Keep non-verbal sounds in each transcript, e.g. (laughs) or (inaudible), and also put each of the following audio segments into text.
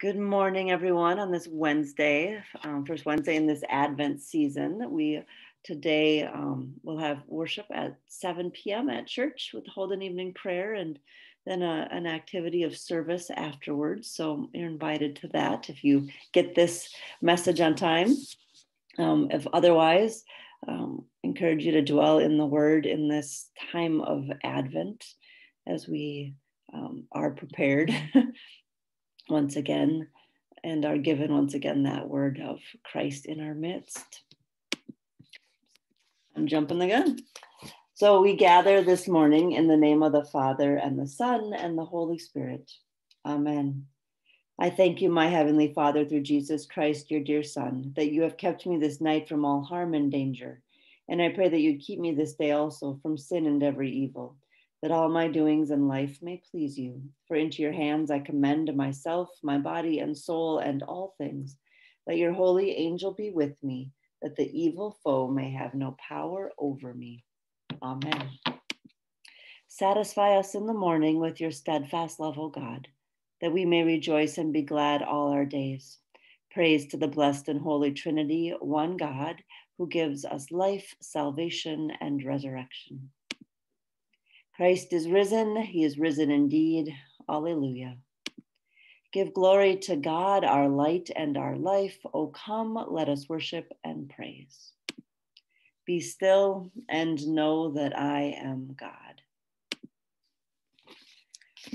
Good morning, everyone, on this Wednesday, um, first Wednesday in this Advent season. We today um, will have worship at 7 p.m. at church with hold an evening prayer and then a, an activity of service afterwards. So you're invited to that if you get this message on time. Um, if otherwise, um, encourage you to dwell in the Word in this time of Advent as we um, are prepared (laughs) once again and are given once again that word of Christ in our midst. I'm jumping the gun. So we gather this morning in the name of the Father and the Son and the Holy Spirit. Amen. I thank you, my Heavenly Father, through Jesus Christ, your dear Son, that you have kept me this night from all harm and danger. And I pray that you keep me this day also from sin and every evil that all my doings in life may please you. For into your hands I commend myself, my body and soul, and all things. Let your holy angel be with me, that the evil foe may have no power over me. Amen. Satisfy us in the morning with your steadfast love, O God, that we may rejoice and be glad all our days. Praise to the blessed and holy Trinity, one God, who gives us life, salvation, and resurrection. Christ is risen. He is risen indeed. Alleluia. Give glory to God, our light and our life. O come, let us worship and praise. Be still and know that I am God.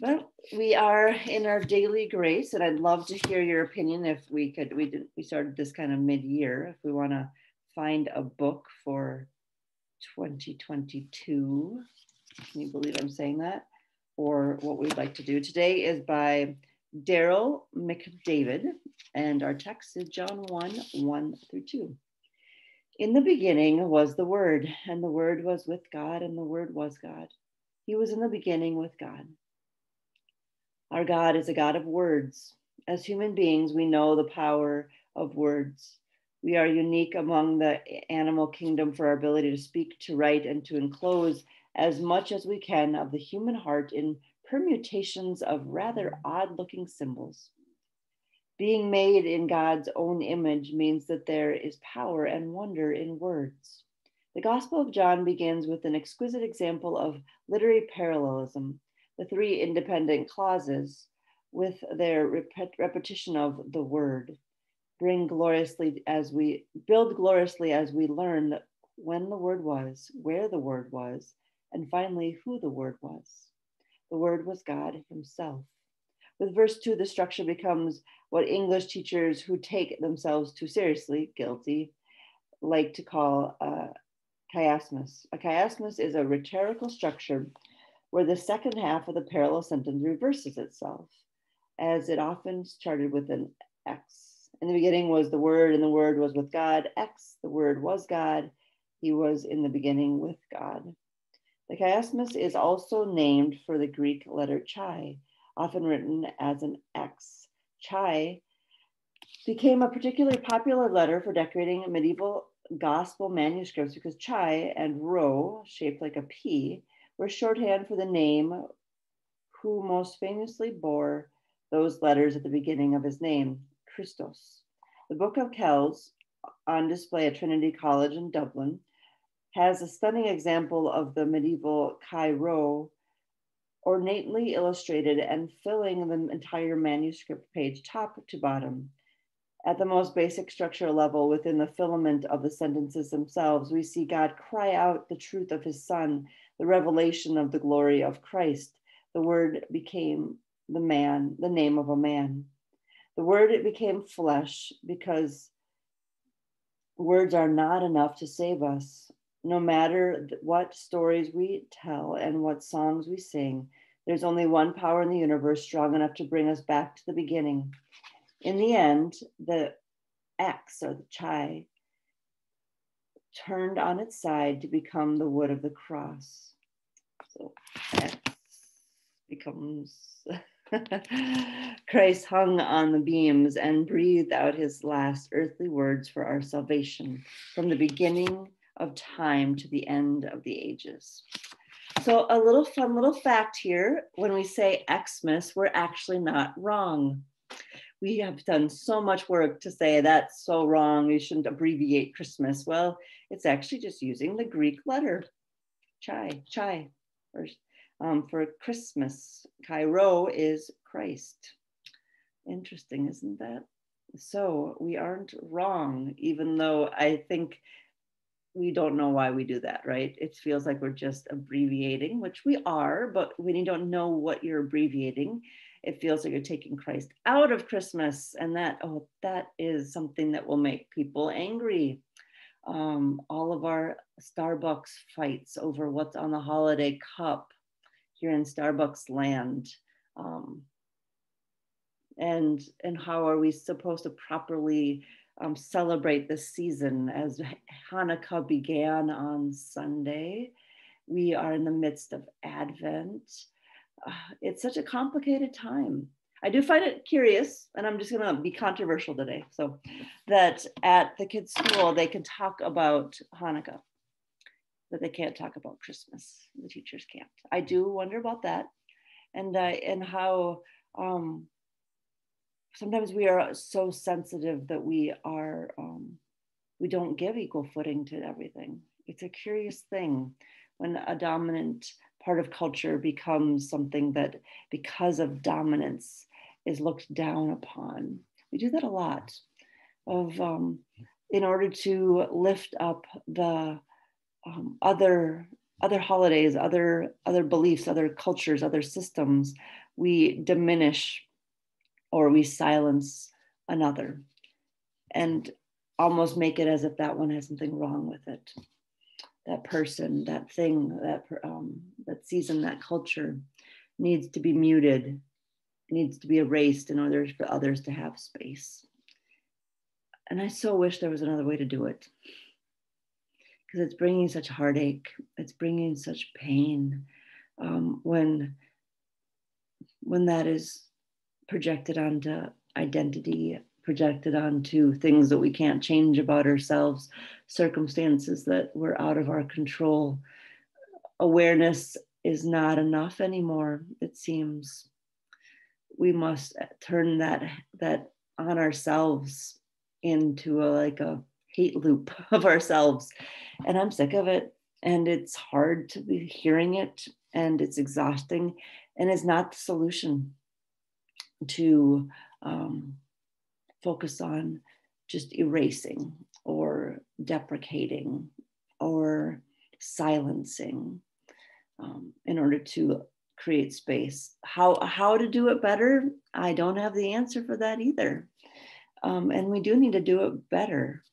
Well, we are in our daily grace, and I'd love to hear your opinion. If we could, we did, we started this kind of mid-year. If we want to find a book for 2022, can you believe I'm saying that? Or what we'd like to do today is by Daryl McDavid, and our text is John 1 1 through 2. In the beginning was the Word, and the Word was with God, and the Word was God. He was in the beginning with God. Our God is a God of words. As human beings, we know the power of words. We are unique among the animal kingdom for our ability to speak, to write, and to enclose as much as we can of the human heart in permutations of rather odd looking symbols. Being made in God's own image means that there is power and wonder in words. The Gospel of John begins with an exquisite example of literary parallelism, the three independent clauses with their rep- repetition of the word. Bring gloriously as we build gloriously as we learn when the word was, where the word was, and finally, who the Word was. The Word was God Himself. With verse 2, the structure becomes what English teachers who take themselves too seriously, guilty, like to call a chiasmus. A chiasmus is a rhetorical structure where the second half of the parallel sentence reverses itself, as it often started with an X. In the beginning was the Word, and the Word was with God. X, the Word was God. He was in the beginning with God. The chiasmus is also named for the Greek letter chi, often written as an X. Chi became a particularly popular letter for decorating medieval gospel manuscripts because chi and rho, shaped like a P, were shorthand for the name who most famously bore those letters at the beginning of his name, Christos. The Book of Kells, on display at Trinity College in Dublin, has a stunning example of the medieval Chi-Rho ornately illustrated and filling the entire manuscript page top to bottom. At the most basic structural level, within the filament of the sentences themselves, we see God cry out the truth of his Son, the revelation of the glory of Christ. The word became the man, the name of a man. The word it became flesh because words are not enough to save us no matter what stories we tell and what songs we sing, there's only one power in the universe strong enough to bring us back to the beginning. In the end, the X or the Chi turned on its side to become the wood of the cross. So X becomes (laughs) Christ hung on the beams and breathed out his last earthly words for our salvation from the beginning of time to the end of the ages. So, a little fun little fact here when we say Xmas, we're actually not wrong. we have done so much work to say that's so wrong. You shouldn't abbreviate Christmas. Well, it's actually just using the Greek letter, chai, chai, or um, for Christmas. Chi-Rho is Christ. Interesting, isn't that? So we aren't wrong, even though I think we don't know why we do that, right? It feels like we're just abbreviating, which we are, but when you don't know what you're abbreviating, it feels like you're taking Christ out of Christmas. And that, oh, that is something that will make people angry. Um, all of our Starbucks fights over what's on the holiday cup here in Starbucks land. Um, and, and how are we supposed to properly um, celebrate this season as Hanukkah began on Sunday. We are in the midst of Advent. Uh, it's such a complicated time. I do find it curious, and I'm just going to be controversial today. So, that at the kids' school, they can talk about Hanukkah, but they can't talk about Christmas. The teachers can't. I do wonder about that, and uh, and how um, sometimes we are so sensitive that we are um, we don't give equal footing to everything. It's a curious thing when a dominant part of culture becomes something that because of dominance is looked down upon. We do that a lot of um, in order to lift up the um, other other holidays other other beliefs other cultures other systems we diminish or we silence another and almost make it as if that one has something wrong with it. That person that thing that um, that season that culture needs to be muted needs to be erased in order for others to have space. And i so wish there was another way to do it. Because it's bringing such heartache it's bringing such pain um, when when that is projected onto identity, projected onto things that we can't change about ourselves, circumstances that were out of our control. Awareness is not enough anymore, it seems. We must turn that that on ourselves into a like a hate loop (laughs) of ourselves. And I'm sick of it. And it's hard to be hearing it and it's exhausting and it's not the solution to um, focus on just erasing or deprecating or silencing um, in order to create space. How, how to do it better? I don't have the answer for that either. Um, and we do need to do it better.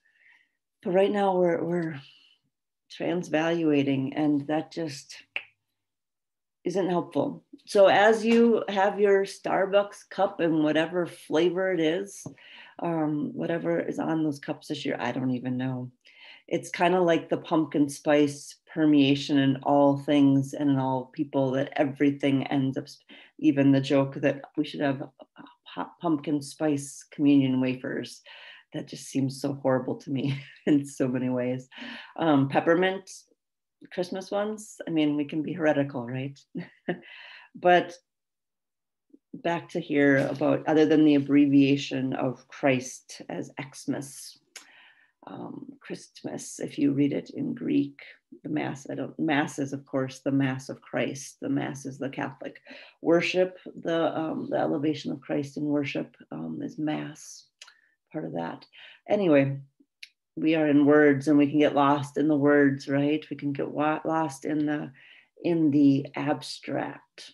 But right now we're, we're transvaluating, and that just isn't helpful. So as you have your Starbucks cup and whatever flavor it is, um, whatever is on those cups this year, I don't even know. It's kind of like the pumpkin spice permeation in all things and in all people that everything ends up, even the joke that we should have pumpkin spice communion wafers. That just seems so horrible to me (laughs) in so many ways. Um, peppermint Christmas ones. I mean, we can be heretical, right? (laughs) but back to here about other than the abbreviation of Christ as Xmas, um, Christmas, if you read it in Greek, the Mass, I don't, Mass is, of course, the Mass of Christ. The Mass is the Catholic worship. The, um, the elevation of Christ in worship um, is Mass, part of that. Anyway, we are in words and we can get lost in the words right? We can get lost in the in the abstract.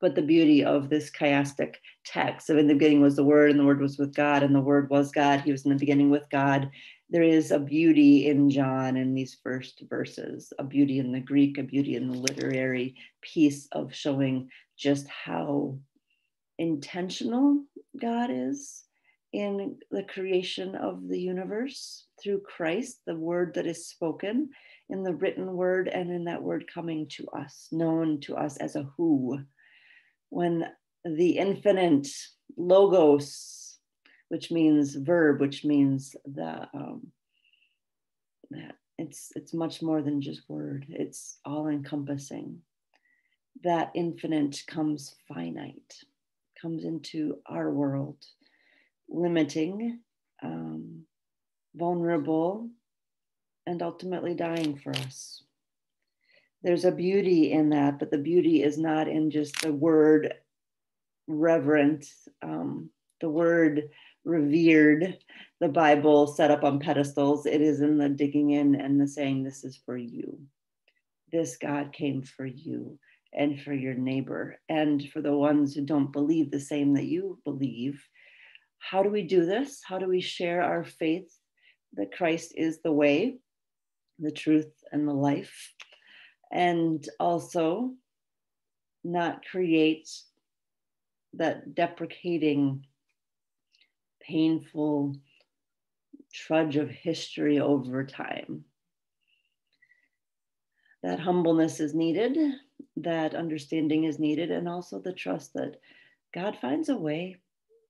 But the beauty of this chiastic text so in the beginning was the word and the word was with god and the word was god. He was in the beginning with god. There is a beauty in john in these first verses a beauty in the greek a beauty in the literary piece of showing just how intentional god is in the creation of the universe through Christ, the word that is spoken, in the written word, and in that word coming to us, known to us as a who. When the infinite logos, which means verb, which means the um, that it's it's much more than just word. It's all encompassing. That infinite comes finite, comes into our world, limiting, um, vulnerable, and ultimately dying for us. There's a beauty in that, but the beauty is not in just the word reverent, um, the word revered, the Bible set up on pedestals. It is in the digging in and the saying, This is for you. This God came for you and for your neighbor and for the ones who don't believe the same that you believe. How do we do this? How do we share our faith that Christ is the way, the truth, and the life? And also not create that deprecating, painful trudge of history over time. That humbleness is needed, that understanding is needed, and also the trust that God finds a way,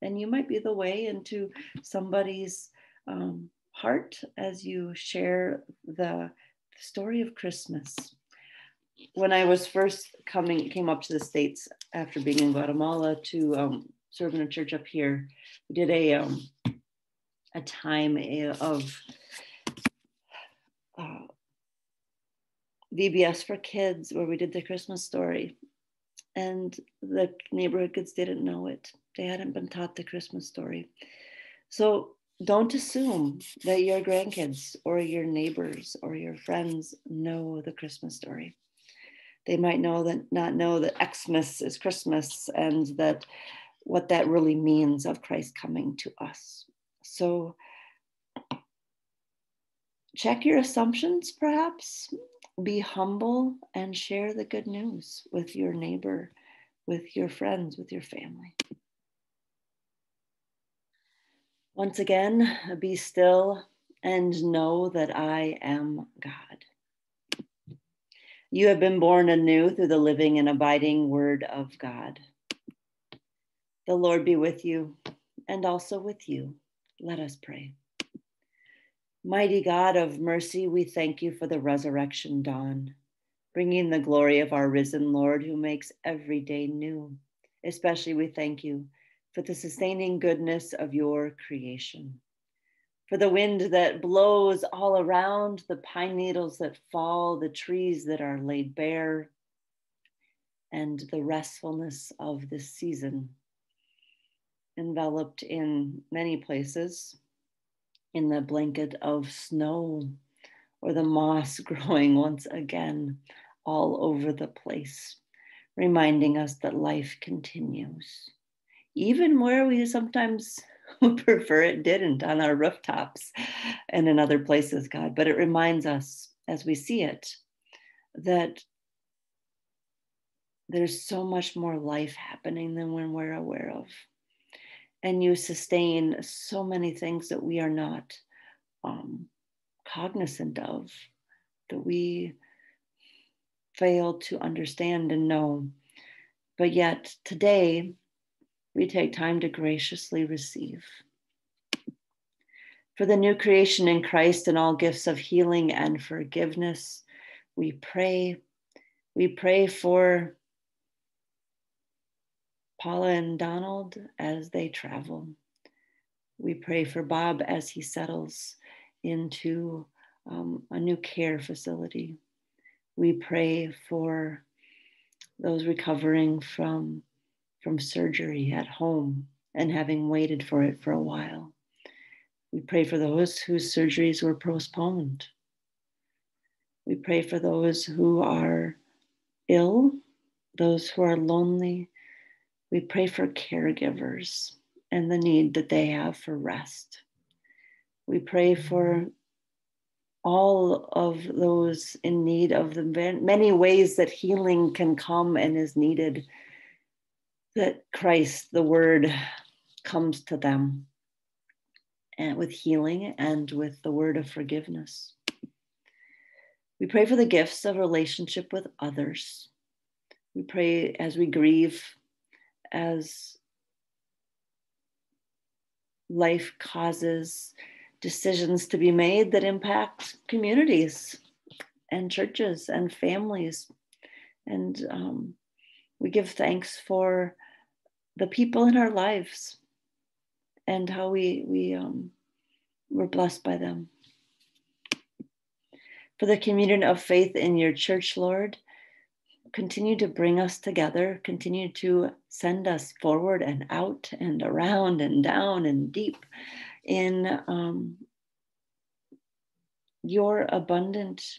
and you might be the way into somebody's um, heart as you share the story of Christmas. When I was first coming, came up to the States after being in Guatemala to um, serve in a church up here, we did a, um, a time of uh, VBS for kids where we did the Christmas story. And the neighborhood kids didn't know it. They hadn't been taught the Christmas story. So don't assume that your grandkids or your neighbors or your friends know the Christmas story. They might know that not know that Xmas is Christmas and that what that really means of Christ coming to us. So check your assumptions, perhaps. Be humble and share the good news with your neighbor, with your friends, with your family. Once again, be still and know that I am God. You have been born anew through the living and abiding word of God. The Lord be with you and also with you. Let us pray. Mighty God of mercy, we thank you for the resurrection dawn, bringing the glory of our risen Lord who makes every day new. Especially, we thank you for the sustaining goodness of your creation, for the wind that blows all around, the pine needles that fall, the trees that are laid bare, and the restfulness of this season, enveloped in many places in the blanket of snow or the moss (laughs) growing once again all over the place, reminding us that life continues even where we sometimes (laughs) prefer it didn't on our rooftops and in other places, God. But it reminds us as we see it that there's so much more life happening than when we're aware of. And you sustain so many things that we are not um, cognizant of, that we fail to understand and know. But yet, today, we take time to graciously receive. For the new creation in Christ and all gifts of healing and forgiveness, we pray. We pray for Paula and Donald as they travel. We pray for Bob as he settles into um, a new care facility. We pray for those recovering from from surgery at home and having waited for it for a while. We pray for those whose surgeries were postponed. We pray for those who are ill, those who are lonely. We pray for caregivers and the need that they have for rest. We pray for all of those in need of the many ways that healing can come and is needed that Christ, the Word, comes to them and with healing and with the word of forgiveness. We pray for the gifts of relationship with others. We pray as we grieve, as life causes decisions to be made that impact communities and churches and families. And um, we give thanks for the people in our lives and how we we um, were blessed by them. For the communion of faith in your church, Lord, continue to bring us together, continue to send us forward and out and around and down and deep in um, your abundant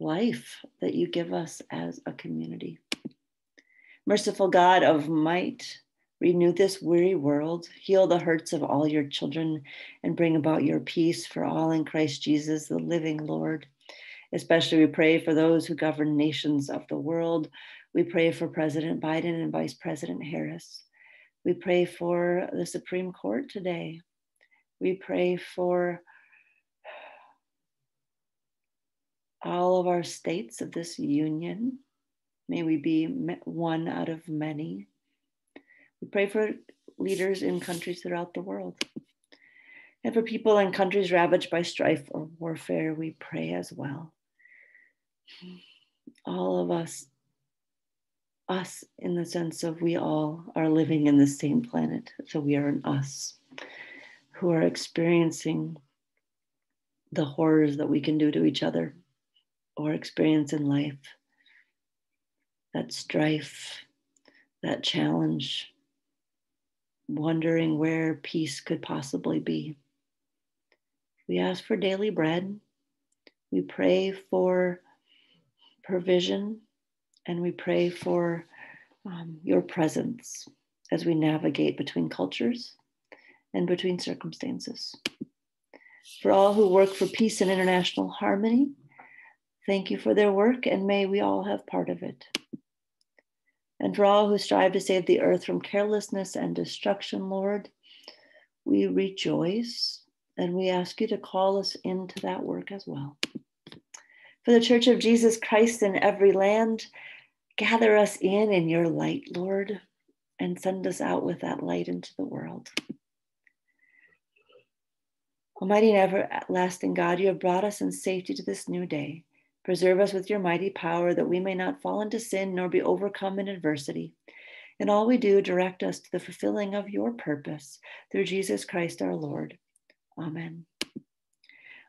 life that you give us as a community. Merciful God of might, renew this weary world, heal the hurts of all your children, and bring about your peace for all in Christ Jesus, the living Lord. Especially, we pray for those who govern nations of the world. We pray for President Biden and Vice President Harris. We pray for the Supreme Court today. We pray for all of our states of this union. May we be one out of many. We pray for leaders in countries throughout the world. And for people in countries ravaged by strife or warfare, we pray as well. All of us, us in the sense of we all are living in the same planet. So we are an us who are experiencing the horrors that we can do to each other or experience in life that strife, that challenge, wondering where peace could possibly be. We ask for daily bread. We pray for provision and we pray for um, your presence as we navigate between cultures and between circumstances. For all who work for peace and international harmony, thank you for their work and may we all have part of it and for all who strive to save the earth from carelessness and destruction, Lord, we rejoice and we ask you to call us into that work as well. For the Church of Jesus Christ in every land, gather us in in your light, Lord, and send us out with that light into the world. Almighty and everlasting God, you have brought us in safety to this new day. Preserve us with your mighty power that we may not fall into sin nor be overcome in adversity. In all we do, direct us to the fulfilling of your purpose through Jesus Christ our Lord. Amen.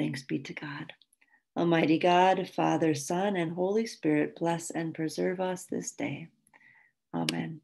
Thanks be to God. Almighty God, Father, Son, and Holy Spirit, bless and preserve us this day. Amen.